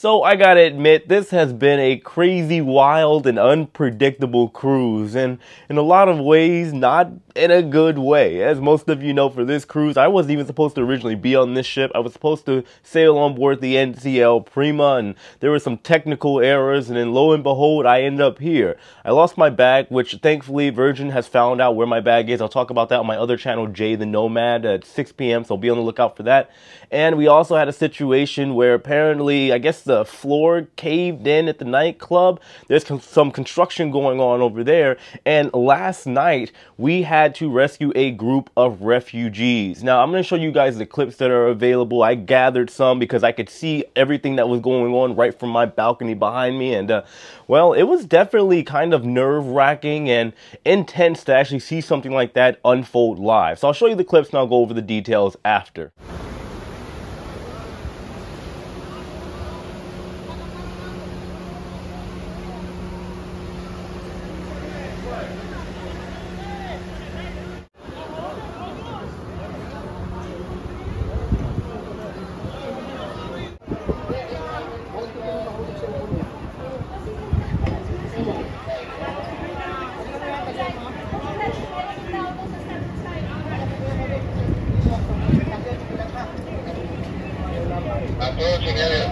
So I gotta admit, this has been a crazy, wild, and unpredictable cruise, and in a lot of ways, not in a good way. As most of you know, for this cruise, I wasn't even supposed to originally be on this ship. I was supposed to sail on board the NCL Prima, and there were some technical errors, and then lo and behold, I end up here. I lost my bag, which thankfully Virgin has found out where my bag is. I'll talk about that on my other channel, Jay the Nomad, at 6 p.m., so be on the lookout for that. And we also had a situation where apparently, I guess the floor caved in at the nightclub. There's some construction going on over there. And last night, we had to rescue a group of refugees. Now, I'm going to show you guys the clips that are available. I gathered some because I could see everything that was going on right from my balcony behind me. And, uh, well, it was definitely kind of nerve wracking and intense to actually see something like that unfold live. So I'll show you the clips and I'll go over the details after. A todos, señores.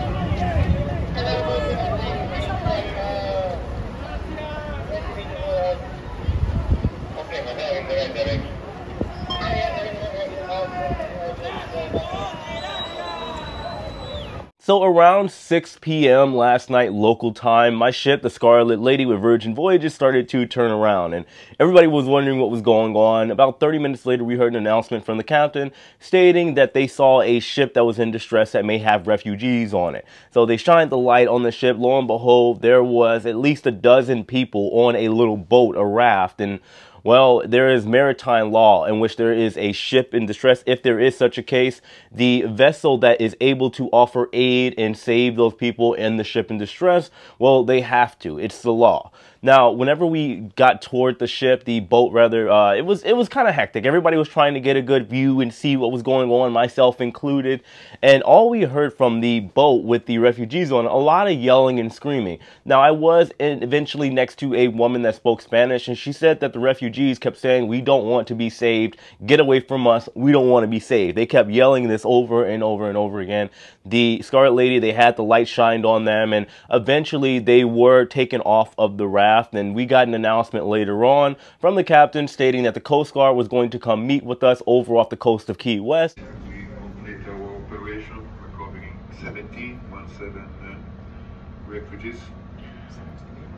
So around 6 p.m. last night local time, my ship, the Scarlet Lady with Virgin Voyages, started to turn around and everybody was wondering what was going on. About 30 minutes later, we heard an announcement from the captain stating that they saw a ship that was in distress that may have refugees on it. So they shined the light on the ship. Lo and behold, there was at least a dozen people on a little boat, a raft, and well, there is maritime law in which there is a ship in distress. If there is such a case, the vessel that is able to offer aid and save those people in the ship in distress, well, they have to. It's the law. Now, whenever we got toward the ship, the boat rather, uh, it was it was kind of hectic. Everybody was trying to get a good view and see what was going on, myself included. And all we heard from the boat with the refugees on, a lot of yelling and screaming. Now, I was eventually next to a woman that spoke Spanish, and she said that the refugees kept saying, "We don't want to be saved. Get away from us. We don't want to be saved." They kept yelling this over and over and over again. The Scarlet Lady, they had the light shined on them, and eventually they were taken off of the raft raft. And we got an announcement later on from the captain stating that the Coast Guard was going to come meet with us over off the coast of Key West. We complete our operation recovering 17, 17 uh, refugees.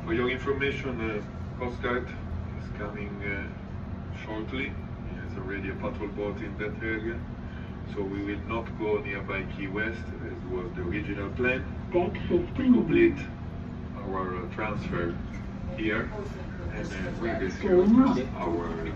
For your information, uh, Coast Guard is coming uh, shortly. There's already a patrol boat in that area. So we will not go nearby Key West as was the original plan. Deck We complete our uh, transfer here and then we resume our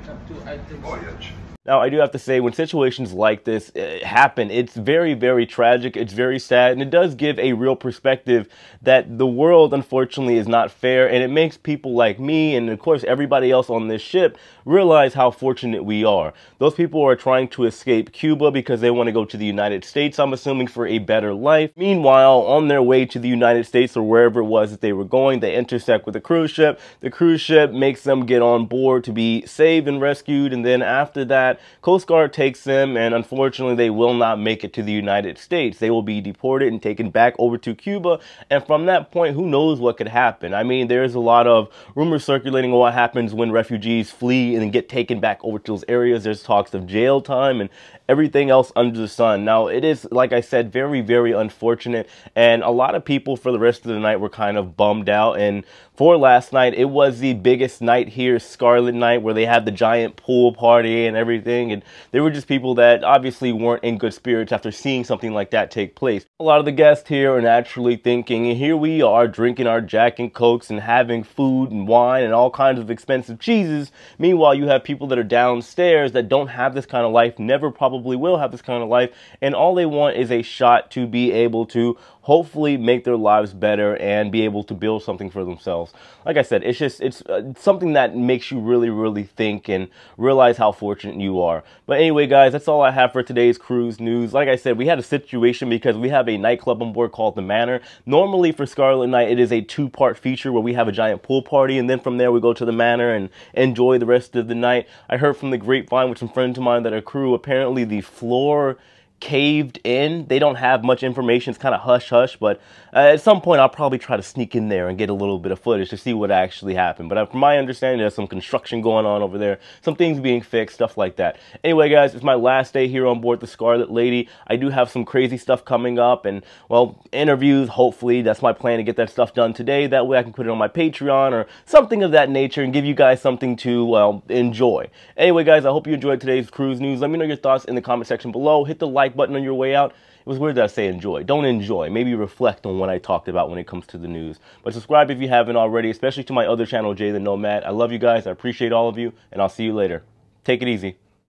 voyage. Now, I do have to say, when situations like this uh, happen, it's very, very tragic. It's very sad, and it does give a real perspective that the world, unfortunately, is not fair, and it makes people like me and, of course, everybody else on this ship realize how fortunate we are. Those people are trying to escape Cuba because they want to go to the United States, I'm assuming, for a better life. Meanwhile, on their way to the United States or wherever it was that they were going, they intersect with a cruise ship. The cruise ship makes them get on board to be saved and rescued, and then after that, Coast Guard takes them, and unfortunately, they will not make it to the United States. They will be deported and taken back over to Cuba, and from that point, who knows what could happen? I mean, there's a lot of rumors circulating on what happens when refugees flee and get taken back over to those areas. There's talks of jail time and everything else under the sun. Now, it is, like I said, very, very unfortunate, and a lot of people for the rest of the night were kind of bummed out, and for last night, it was the biggest night here, Scarlet Night, where they had the giant pool party and everything. And they were just people that obviously weren't in good spirits after seeing something like that take place. A lot of the guests here are naturally thinking, here we are drinking our Jack and Cokes and having food and wine and all kinds of expensive cheeses. Meanwhile, you have people that are downstairs that don't have this kind of life, never probably will have this kind of life, and all they want is a shot to be able to hopefully make their lives better and be able to build something for themselves. Like I said, it's just it's uh, something that makes you really really think and realize how fortunate you are. But anyway, guys, that's all I have for today's cruise news. Like I said, we had a situation because we have a nightclub on board called the Manor. Normally for Scarlet Night, it is a two-part feature where we have a giant pool party and then from there we go to the Manor and enjoy the rest of the night. I heard from the grapevine with some friends of mine that are crew apparently the floor caved in. They don't have much information. It's kind of hush hush, but uh, at some point I'll probably try to sneak in there and get a little bit of footage to see what actually happened. But uh, from my understanding, there's some construction going on over there, some things being fixed, stuff like that. Anyway, guys, it's my last day here on board the Scarlet Lady. I do have some crazy stuff coming up and, well, interviews, hopefully. That's my plan to get that stuff done today. That way I can put it on my Patreon or something of that nature and give you guys something to, well, enjoy. Anyway, guys, I hope you enjoyed today's cruise news. Let me know your thoughts in the comment section below. Hit the like button on your way out. It was weird that I say enjoy. Don't enjoy. Maybe reflect on what I talked about when it comes to the news. But subscribe if you haven't already, especially to my other channel, Jay the Nomad. I love you guys. I appreciate all of you, and I'll see you later. Take it easy.